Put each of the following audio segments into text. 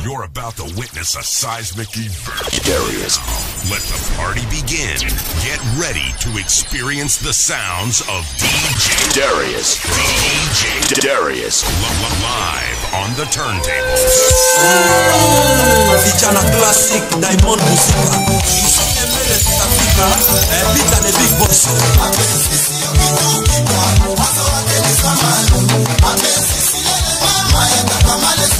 You're about to witness a seismic event. Stereo. Let the party begin. Get ready to experience the sounds of DJ Darius. DJ Darius. Live on the turntables. Vijana Classic Diamond Musica. Vita the big boss. My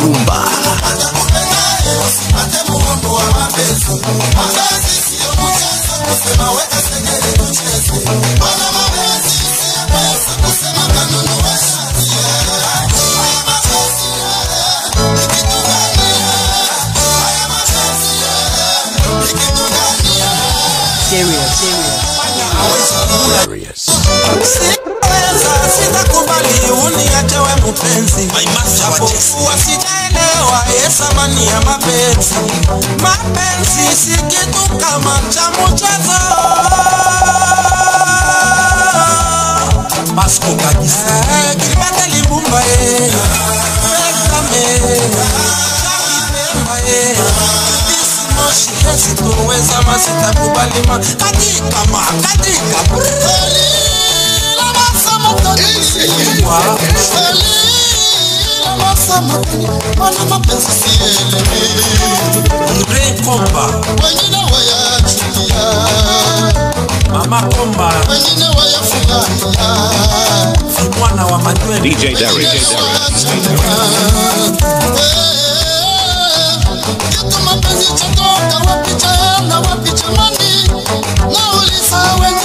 Rumba. Sita kubali uniache we mpenzi, japokuwa sijaenda hewa yesamani ya mapenzi mapenzi sikitu kama cha mchezo pasko kabisa eh, kilibata libumba ye ekame chakipemba ye bisimoshi esituweza masita kubalima kadikama kadika Wow. Wanasema dunia wana mapenzi sieleweki. Andre Komba wengine wayachukia, Mama Komba wengine wayafurahia, vimwana wa Manywele DJ Derry kitu mapenzi chatoka wapi tena wapi jamani, nauliza wenyewe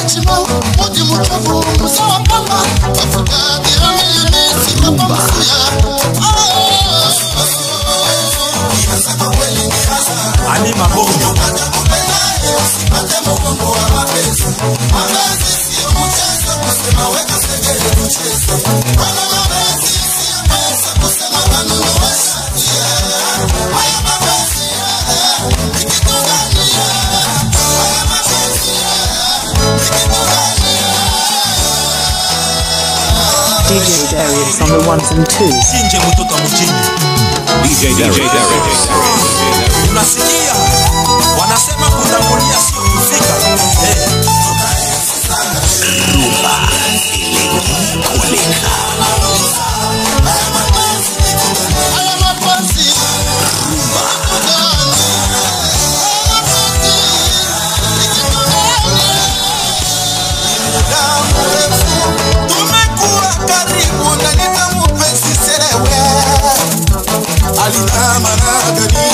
2002. DJ Derek.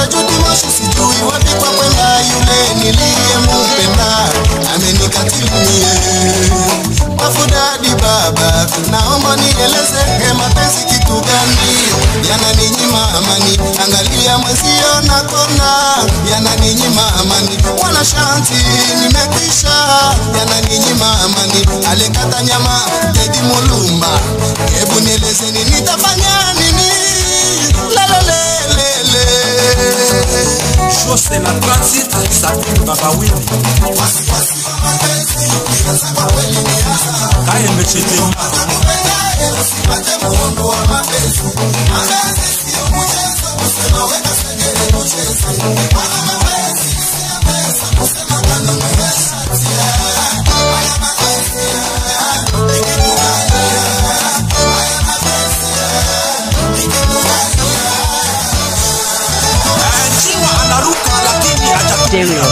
Narudi Moshi, sijui wapi kwa kwenda. Yule niliyempenda amenikatili mie. Bafu baba, naomba nieleze mapenzi kitu gani yananinyima amani? Angalia mwenzio na kona yananinyima amani, wana shanti nimekwisha, yananinyima amani. Alikata nyama Teddy Mulumba, hebu nielezeni nitafanya nini? lalale Lagos dem a transit Satin Baba Wimbi Kayemechete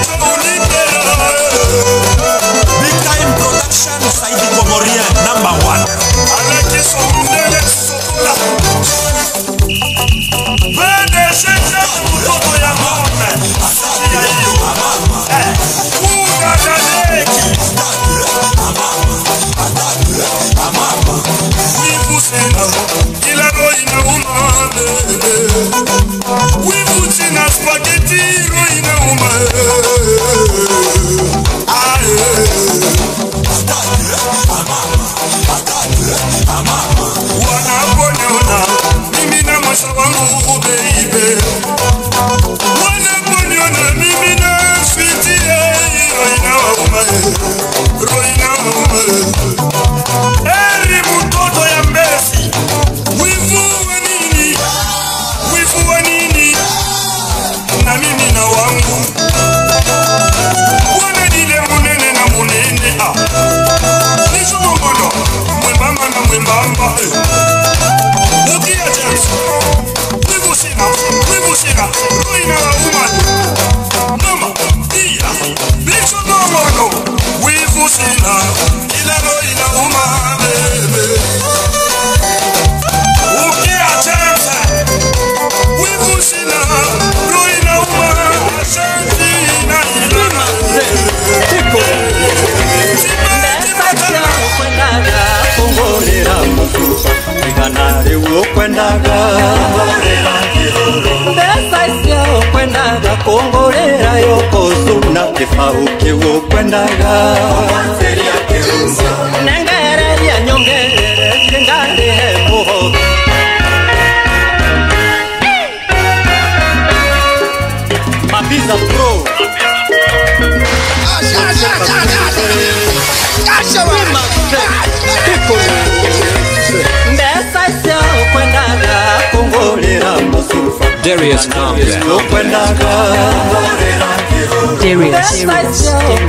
Big Time Production, number one.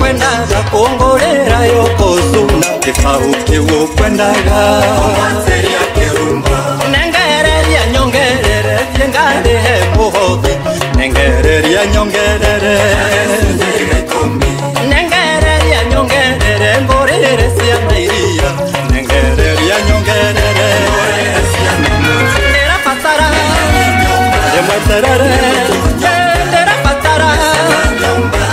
wokwendaga kongolera yokozuna efauke wokwendaga nengereria nyongerere vyengalehe muhothi nengereria nyongerere nengereria nyongerere ngorere cia meiria nyongerere ndirabatara ndimweterere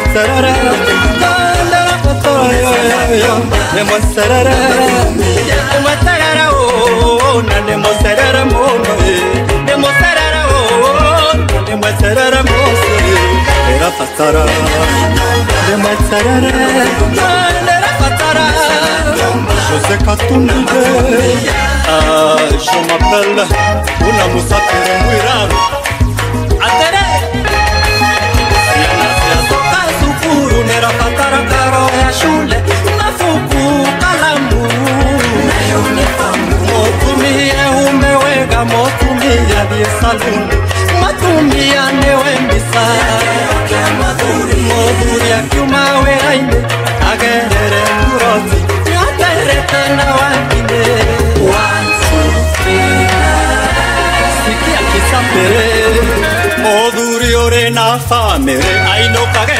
masarara Dala otoyo yo Ne masarara Ne masarara o Na ne Era fatara Ne Era fatara José Katunde Ah, je m'appelle Una Moussa Kiremouirano motumie umewega motumia viesaluni matumiane wembisa mohuria kiumaweraine agerere muroti yateretana wangine sikia kisambere modhuri ore na famere ainokage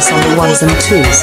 serious on the ones and twos.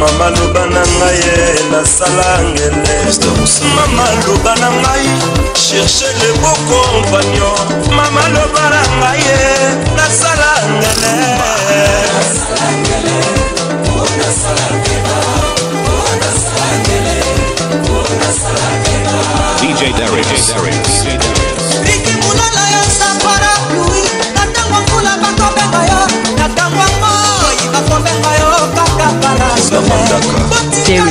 mama loba na ngai e nasala ngelemama loba na ngai cherche le beau compagnon mama loba na ngai e nasala ngele DJ Derrick. DJ Derrick. dj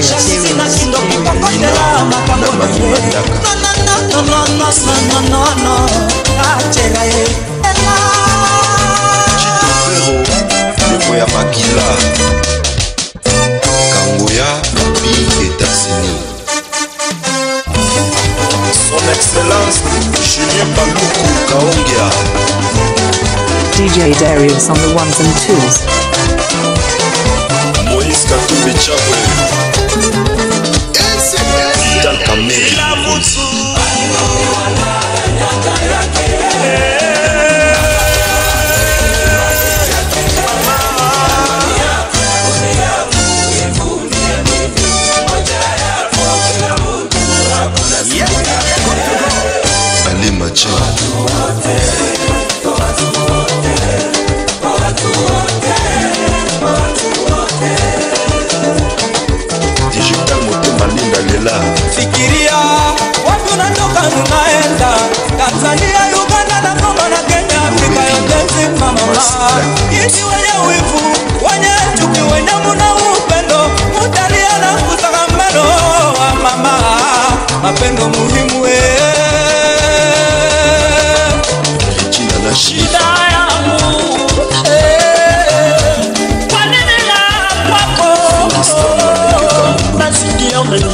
darius on the ones and twos Katou mi c a Tanka m i m u t w a p i wala e Watu w o t watu w o a u t Mandela. Fikiria watu natoka tunaenda Tanzania, Uganda na Kongo na Kenya, Afrika yote nzima mama, nchi wenye wivu, wenye chuki, wenye muna upendo, mutalia na kusaka meno wa mama, mapendo muhimu eh.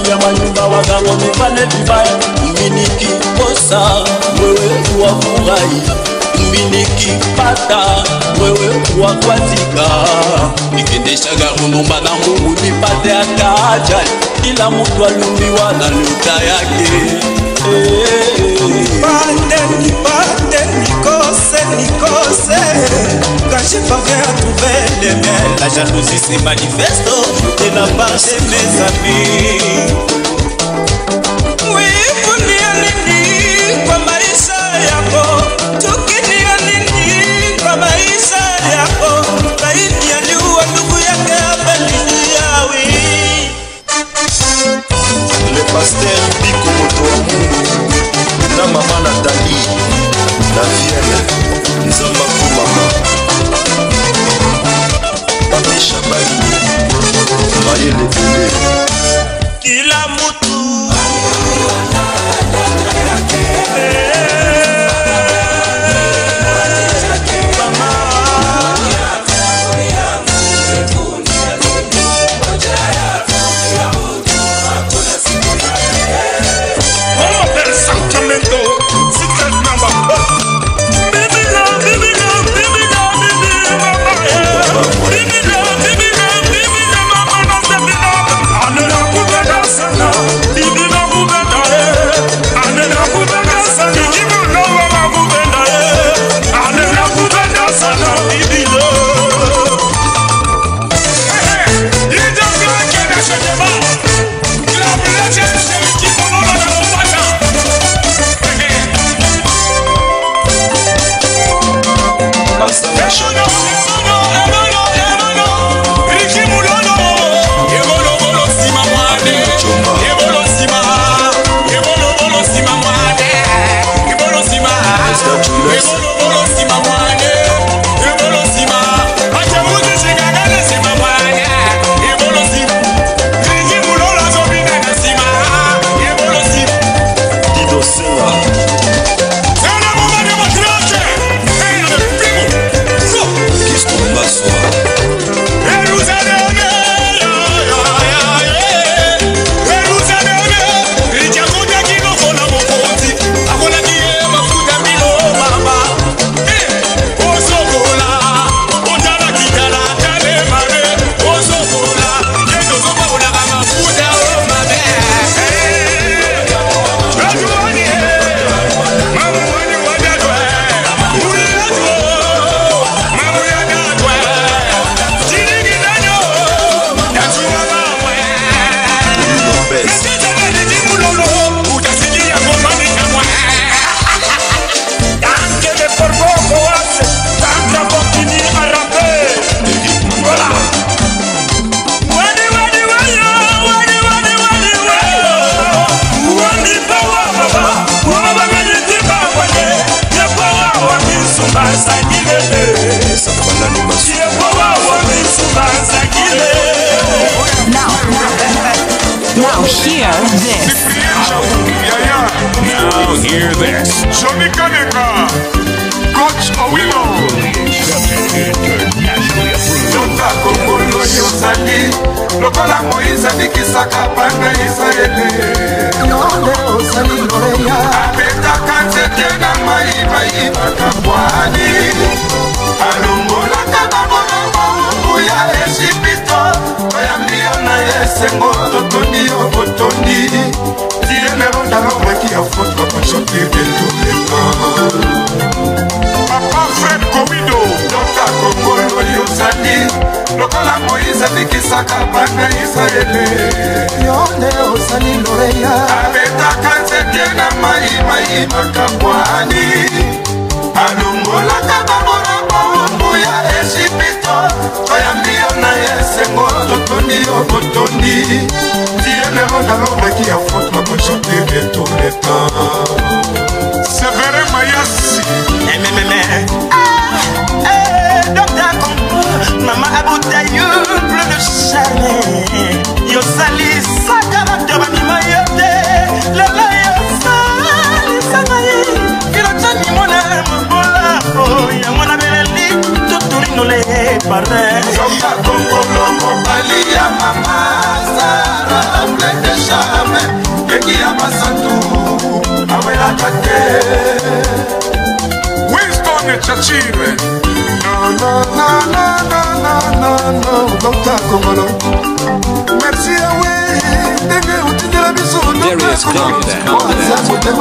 ya manyumba wagango mibale bibaya mbiniki posa wewe wafurahi mbiniki pata wewe wakwatika ikendeshaka rundumba na mungu lipate kaja, ajali kila mutu alumbiwa na luta yake hey, hey, hey. Quand j'ai pas les miens La jalousie se manifeste de la part de mes amis Oui, ni nini kwa maisha yako 哎。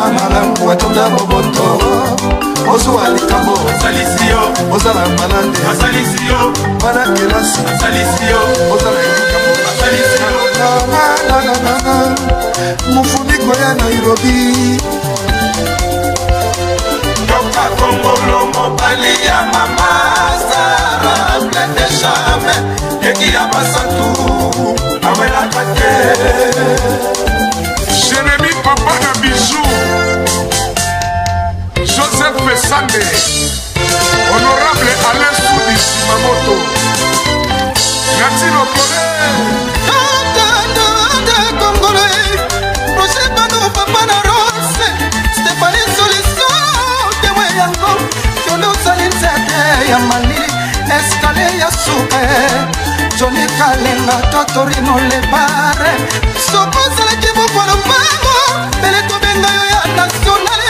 ozala malamu batonda boboto ozwa likambo ozala malande bana kelasi ozala likambo mofuniko ya nairobi yoka kongolo mobali ya mama sara blende charme yeki ya basantu awelaka te jeremi papa na honorable sande honorable alain sudi simamoto ngati lokole kongolo proje bano papa na rose stefani soliso tewe yango joni ozali nzete ya malili eskale ya supe joni kalenga totorino lebare soko ozalaki bokwalo mbango pele tobenga yo ya nationale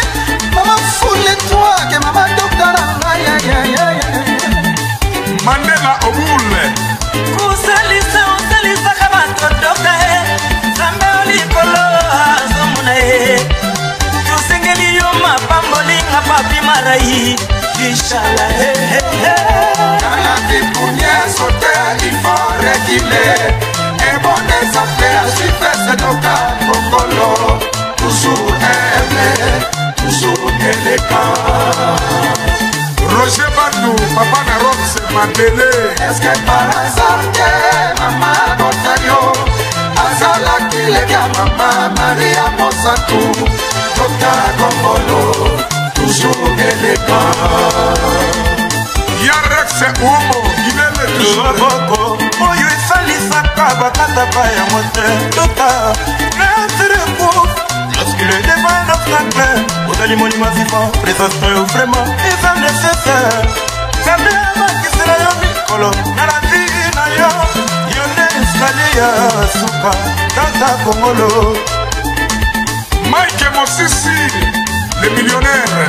mama fule toi ke mama dokta na ngai mandela obule kosalisa osalisaka bato dokta e nzambe o likolo azomona ye tosengeli yo mapambolinga papi marai inshala kala dipunie sote ifo regile ebone esampe asipese doka mokolo toujours aime sokeleka roger bandu papa na rose mandele eske par hasard te mama botanio azalaki leki ya mama maria mosantu dokara kongolo toujours eleka yarex umo gilele toujours moko oyo esalisaka bakataka yango te tota basali molimo vivant présence na yo vraiment eza nécessaire nzambe abakisela yo mikolo na la vi na yo yo nde eskalie ya suka tata kongolo mike mosisi le millionnaire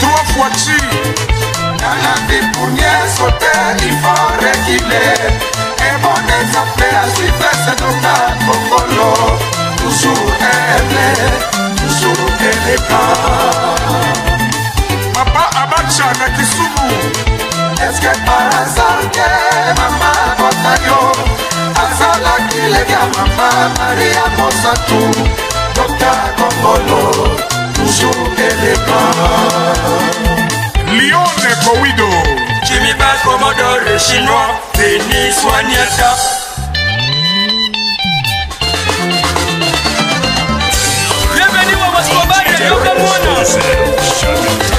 trois fois chi na la vie pour niesote il faut reculer et bon exemple à suivre c'est donc ta kongolo toujours aimé Eleka Papa Abacha na Kisumu Eske Parazange Mama Kotayo Azala Kilega Mama Maria Mosatu Dr. Kongolo Toujours Eleka Lione Kowido Chimiba Commodore Chinois Denis Wanyata Valeu, Camona!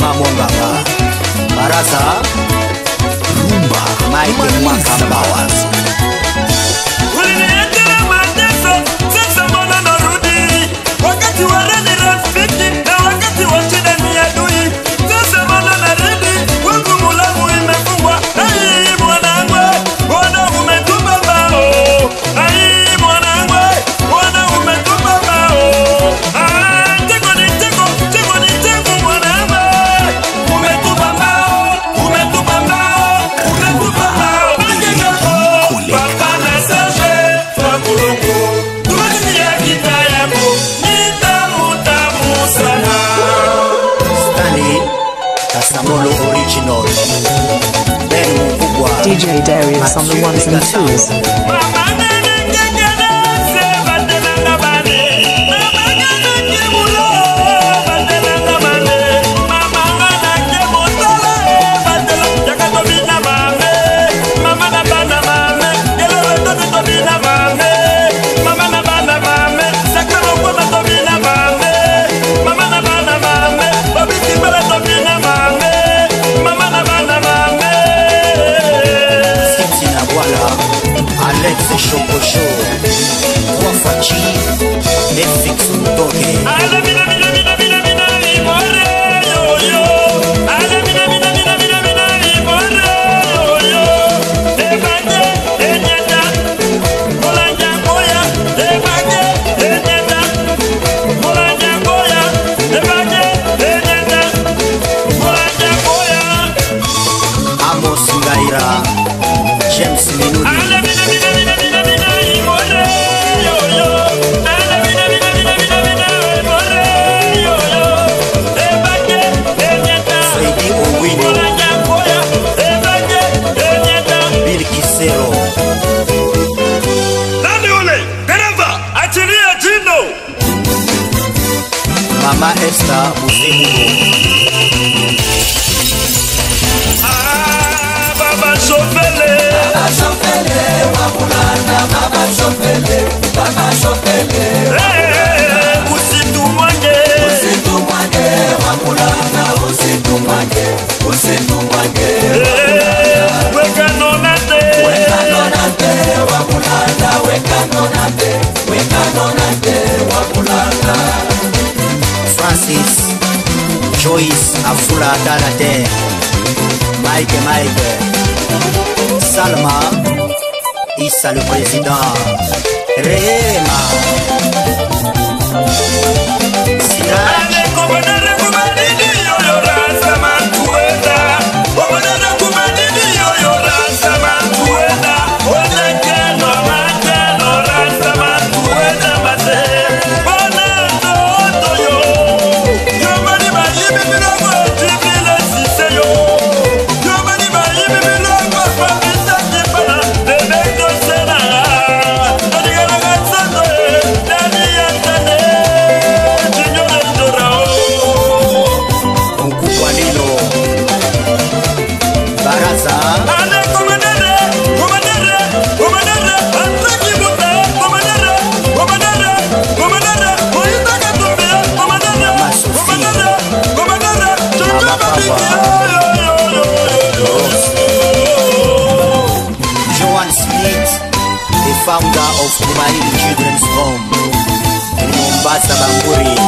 mamongaba baraza rumba maikemakambawazo DJ Darius on the ones and twos. SDAP meni meni Baban chokpele, baban chokpele wakulanda Baban chokpele, baban chokpele wakulanda Ou si tou m wage, ou si tou m wage wakulanda Ou si tou m wage, ou si tou m wage wakulanda Wek � nan ate, wek nen nan ate wakulanda Francis, Joyce Afula Danate, Mike Mike, Salma, Issa le président, Réma. Basta Banguri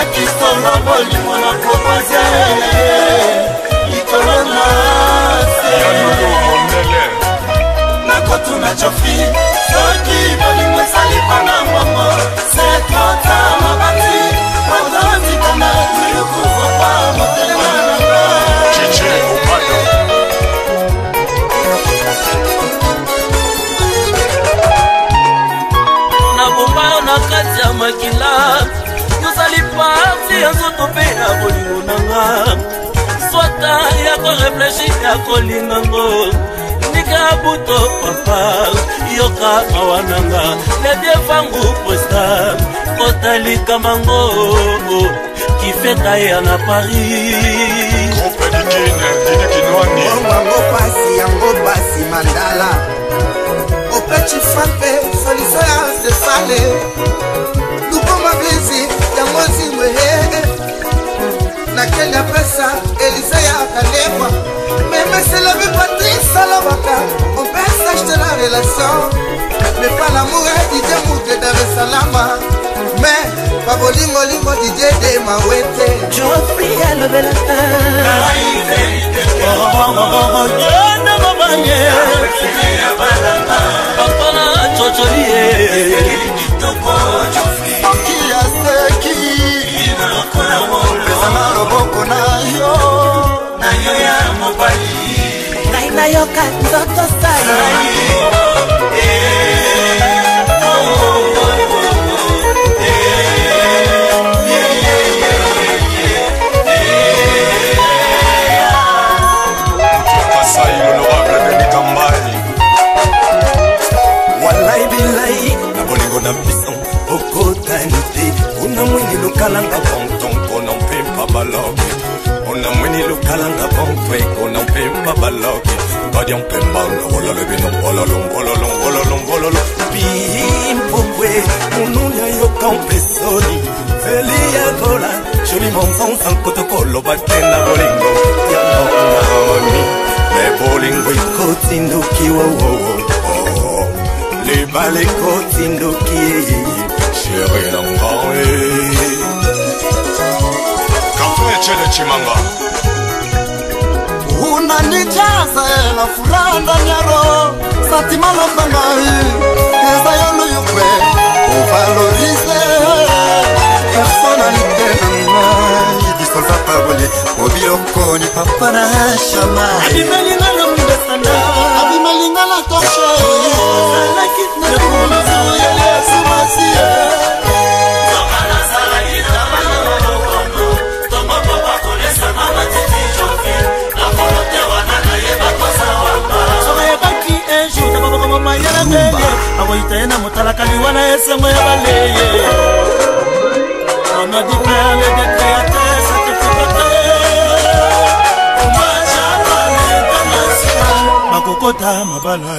bakisonga bolimo na kopaze likolo na se nakotuna chofi soki bolimo esali mpo na mama réfléchi akolingango nika buto papa yoka mawa nanga lebie fangu posta kota likamango kifeta ya na paris ongango pasi yango basi mandala opeti frape solution eh, eh. ya sefale luko mablezi yango zimwe nakende apesa kalebwa memeselabi patrice alobaka opesa achete la relation mais pas lamour ya didie mute daresalama mais babolingolingo didie de mawete jofri alobelaka yona mobanye papa na cocoli kiaseki pesa na loboko na yo na yo ya mobali ngai nayoka nzoto sai na biso okotani te kuna mwingi lokalanga tonton mpona mpe mpa balob lokalanga kontreko na mpemba baloke badia mpemba ngololobenobololombololombololombololo pimpokwe monuni ayoka mpesoni veli ya kola joli monsansa nkoto koloba te na bolingo ya mongaoni me bolingo ekoti ndoki wowowo oh, oh, oh, libala ekoti ndoki sheri na ngai Chele eh. Chimanga. unanijaza na furaha ndani ya roho satima lobangai eza yoluyukwe ovalorise personalite nanga ibisoza pabole obiokoni papa na shama abimalinga na mudasana abimalinga na toshe alakitnakumazoyelesumasie ngoma yelengeye akoyita ye na motalaka liwana esengo ya baleye onodipale de créateur certificate bakokota mabala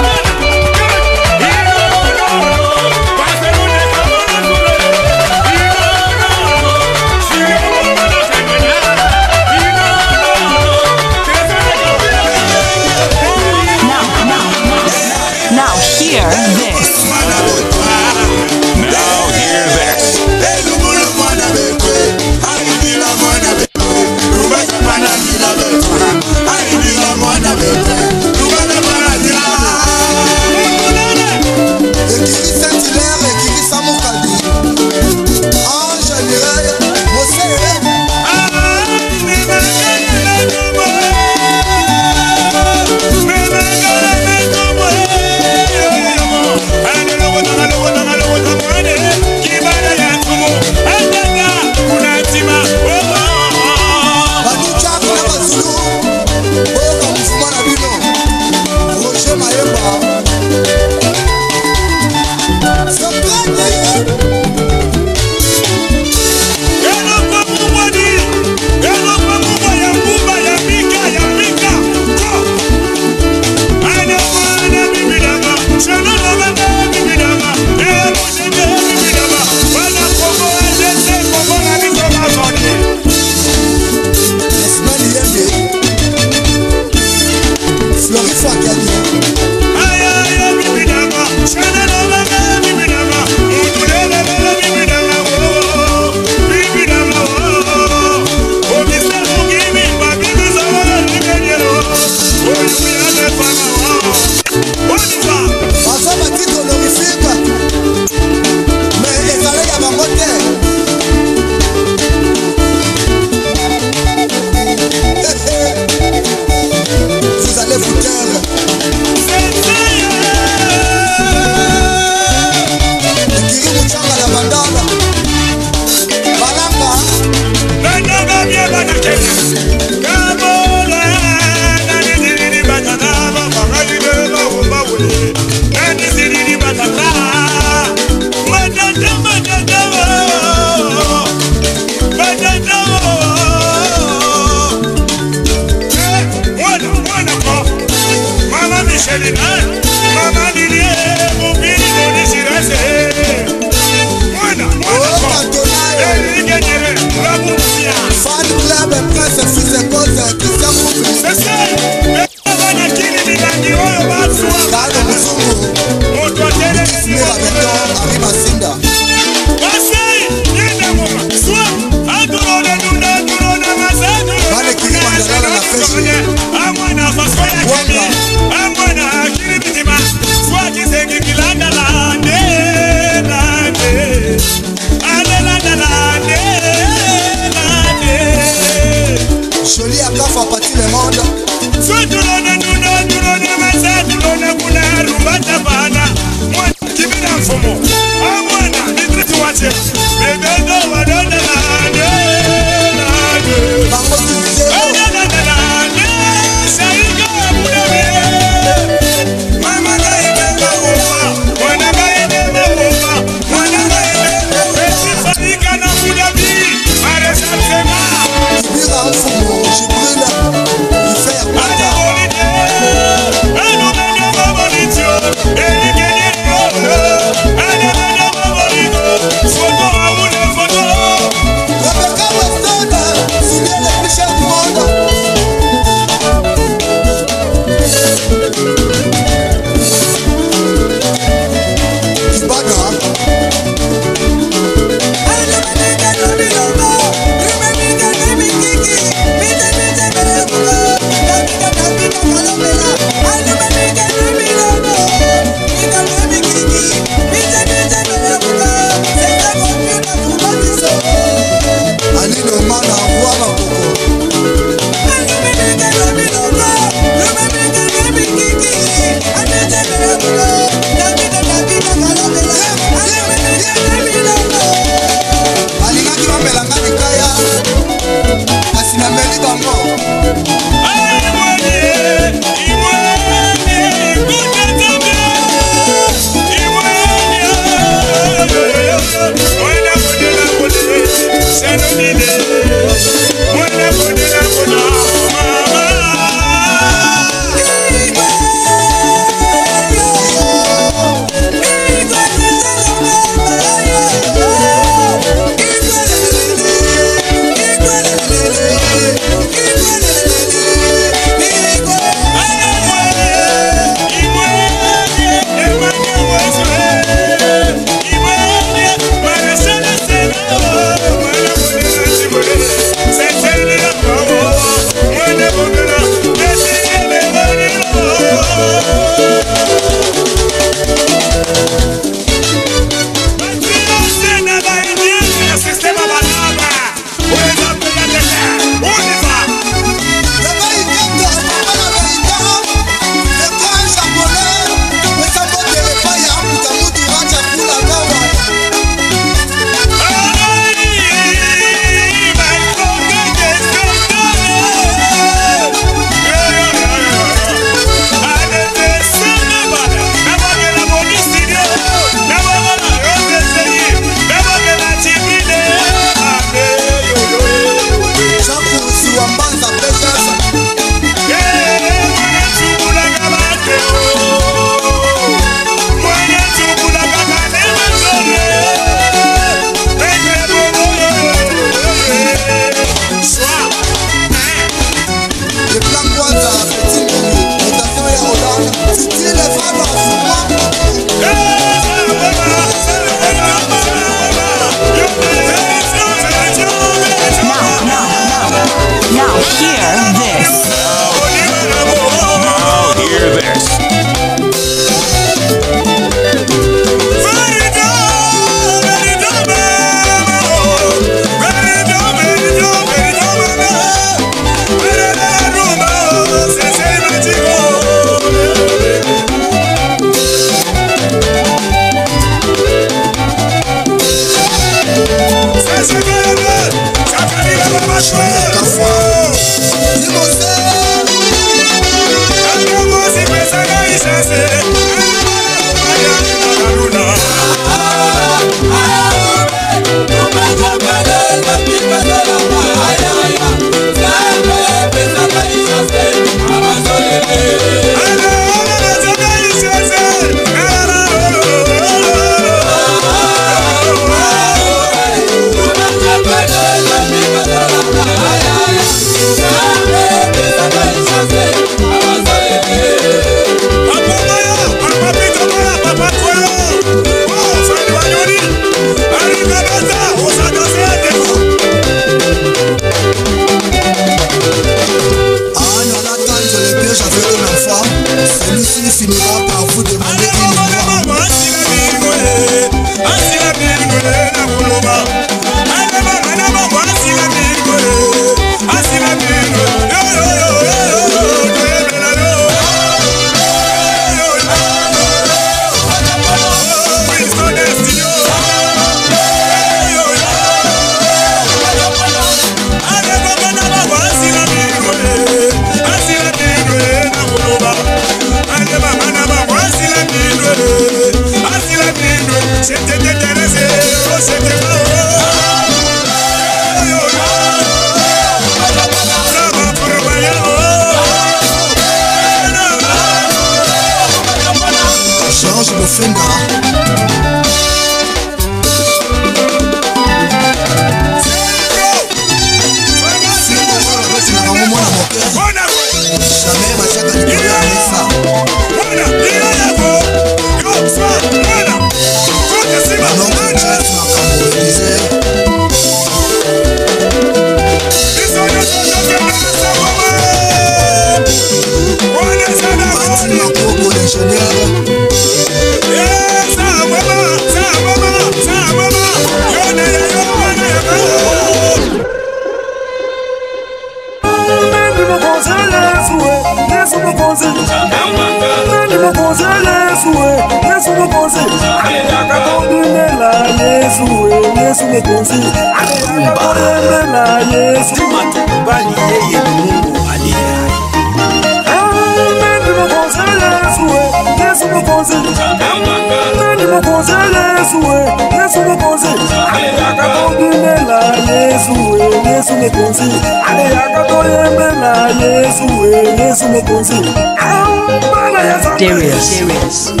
Serious, serious, Yesu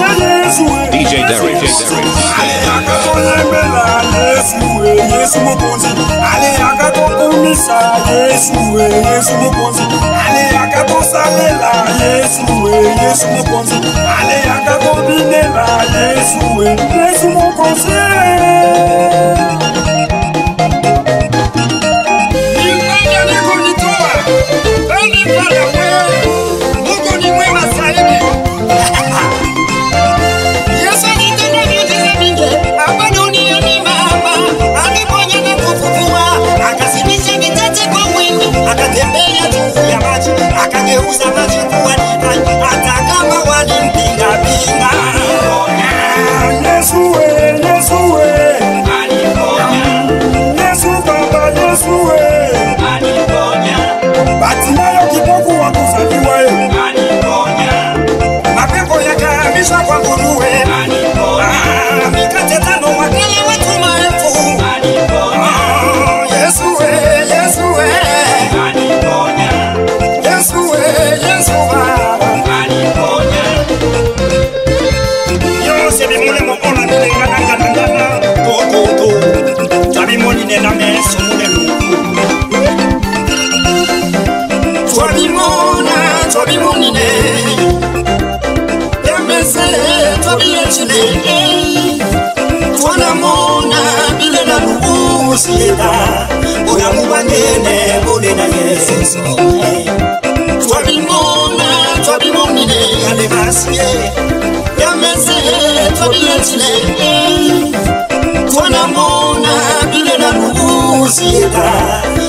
eh, DJ Derrick. Thank eusatachikuwa ditai atakamawani mbinga kusweka bulamu bwanene bune na yesu twabimona twabimonile alevasie yameze twabilatile twanamona bile na lukusika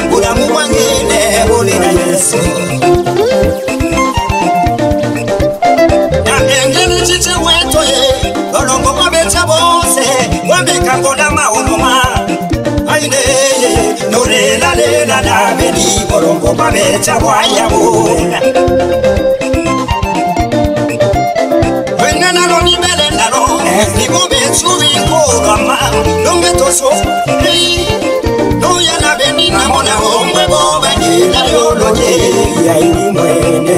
bulamu bwanene bune na yesu betsa boayabona wena nalo nibele nalo nibo betsu binkogama longe toso noyana beninamona omwe bobanyela yoloje yaili mwene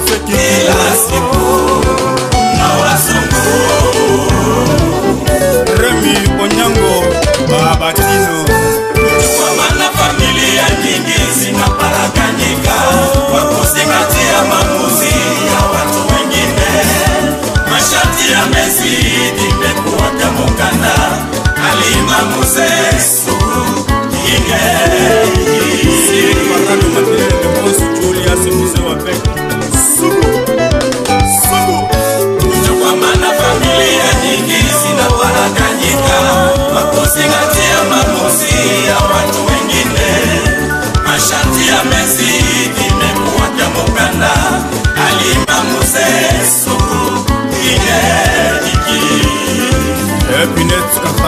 kufiki kila siku na wazungu Remi Onyango Baba Tino kwa maana familia nyingi zinaparaganyika kwa kuzingatia maamuzi ya watu wengine. mashati ya pepo wakamukanda Halima Mzee Suluhu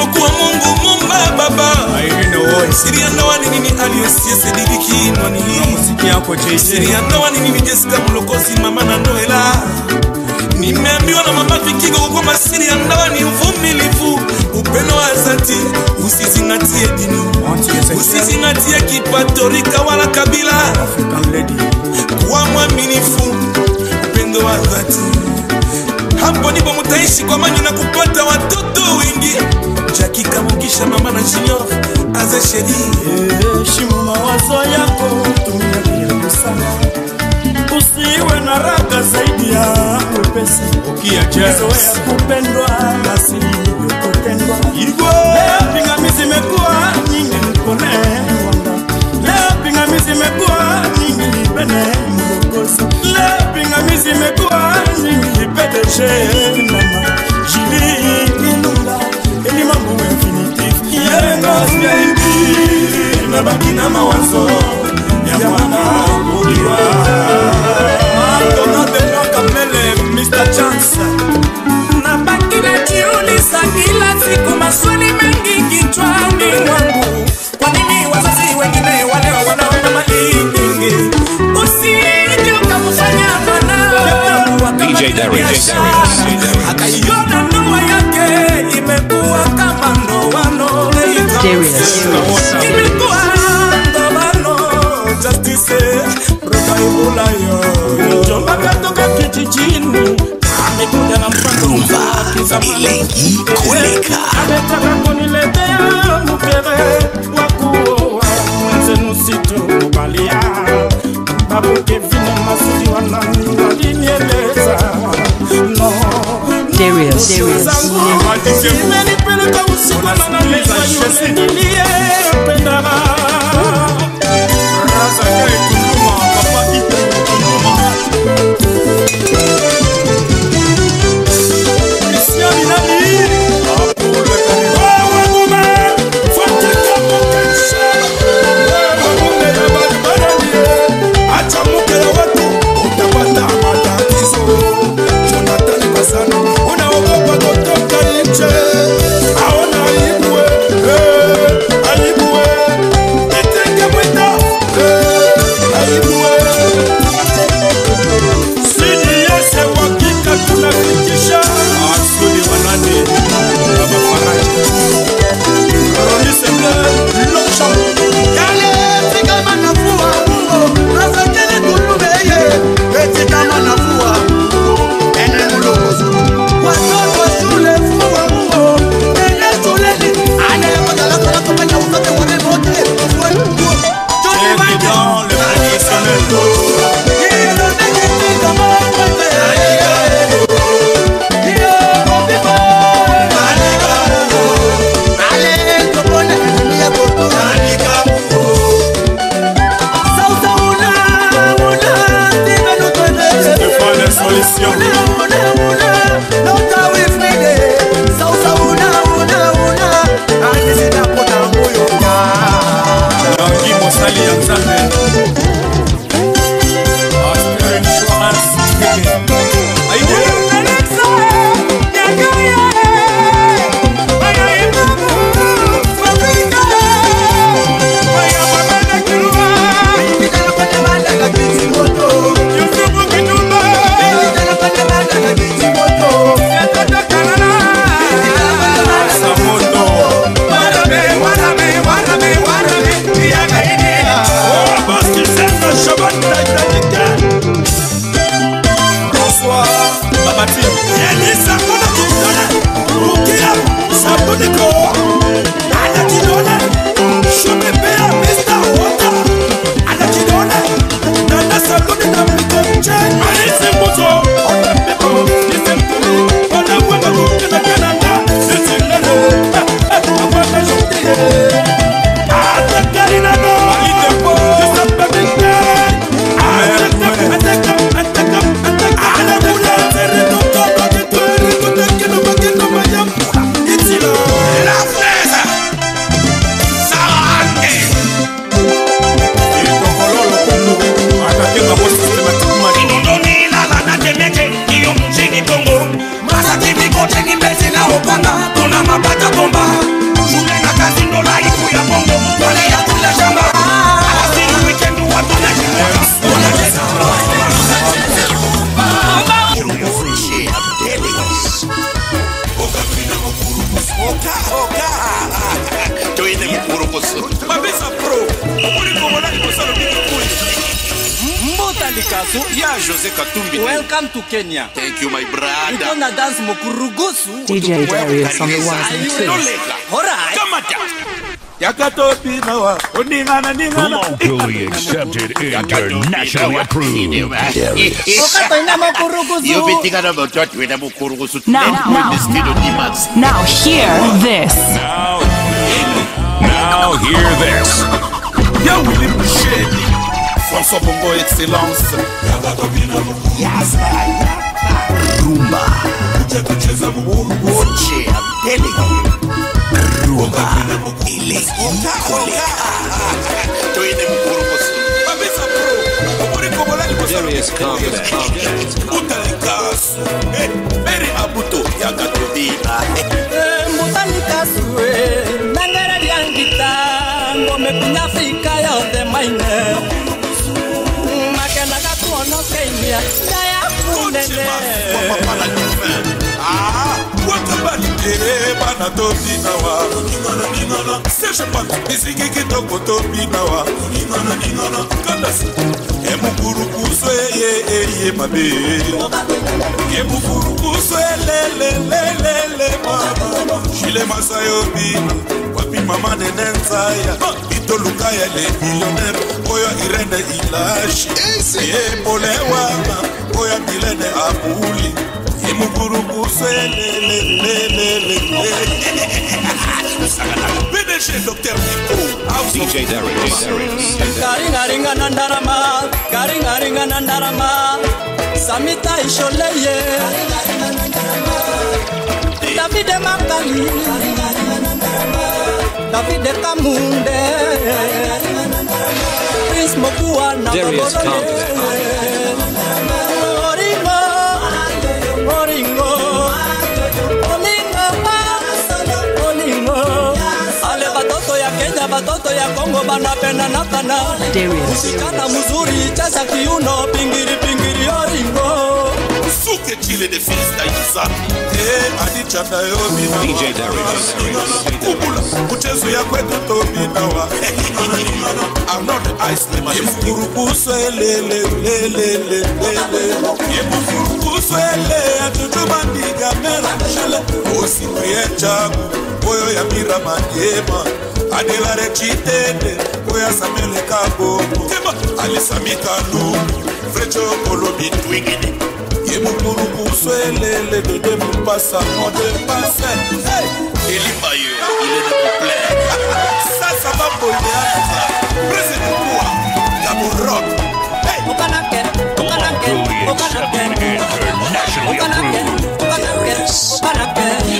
alipokuwa Mungu mumba baba siria ndoa ni nini aliyesie sediki kinwani sheria ndoa ni nini Jesika mlokozi mama na Noela nimeambiwa na mama Vikigo kwamba siri ya ndoa ni uvumilivu, upendo wa dhati, usizingatie dini, usizingatie kipato, rika wala kabila, kuwa mwaminifu, upendo wa zati hapo ndipo mutaishi kwa amani na kupata watoto wengi. Jaki kamukisha mama na Junior aze sheri, heshimu mawazo yako, tumia bila kusahau, usiwe na raga zaidi ya wepesi. Ukia jazz kupendwa basi ukotendwa, ilikuwa pingamizi imekuwa nyingi, nipone wanda leo pingamizi imekuwa nyingi, nipene mdo kosi lebingamizi mekuwa mingi pdg nama jili kinunga elimambu infinitif yerengosi ya ibi na bakina mawanzo ya mwana kuliwa antonatenokamele mr chance nabaki nakiulisakila siku maswali mengi kichwani mwangu DJ yake imekuwa kama ndoano imekuwa ndoano justice Rubaibulayo mjomba kijijini amekuja na mpango kuniletea mkewe wa kuoa mwenzenu sitokubalia babuke masudi wananiwa Darius. Darius. Kenya. Thank you, my brother. you gonna dance Mokurugusu. DJ Darius on the ones and twos. Alright. Locally accepted, internationally approved. You've been thinking about that with a Mokurugusu. Now, now, now, now, hear this. Now, now, hear this. Yo, we live shit. François Bongo Excellence Yes man Rumba Oche, I'm telling you Rumba Ile ikoleka Toine mkuru mosi Mabisa pro Kumuriko bolani mosaru Serious confidence Utalikasu Mary eh, Abuto Yakatudina eh, Mutalikasu Nangara liangita Ngome kunyafika yonde maine monokenya ndaya munene bana tobinawa sejepa eziki kitoko tobinawa kandasi emukulukusu eyeyeye mabe emukulukusu elelelelele mama shile masayobi wapi mama nenensaya bitoluka ya lebilioner oyo irene ilashi yebolewama oyo milene abuli DJ Derek, karingaringana kamunde Darius watoto ya Kongo banapenda mzuri kiuno, pingiri pingiri chile de eh, ya kwetu oyo ya adelare citete oyo asameleka bongo alisamikandu frecho kolobi twigini ye mokulu puso elele dede mopasa mode pase elimba yo ilene pople sasa baboleaa presidentua gaborok Internationally approved. Yes.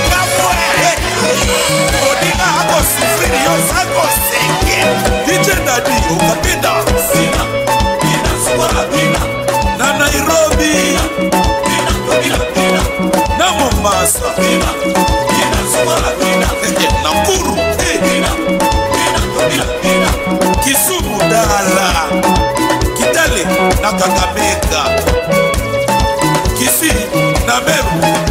odina hapo singi ijendadi ukapinda sina na nairobi na mombasa nakuru kisumu dala kitale na kakamega kisii na meru